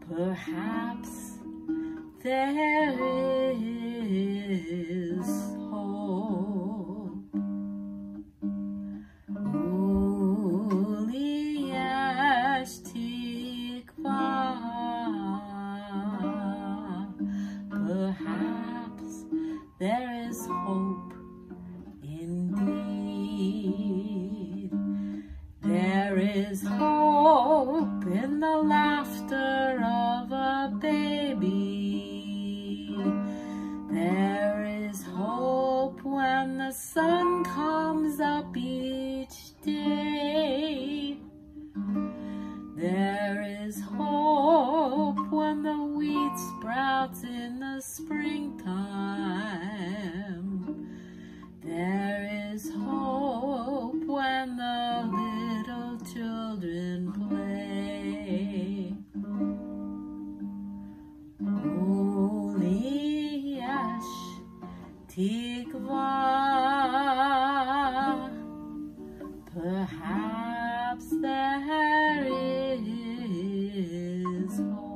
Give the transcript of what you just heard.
Perhaps there is hope. Tikva. Perhaps there is hope is hope in the laughter of a baby. There is hope when the sun comes up Tikva, perhaps there is hope.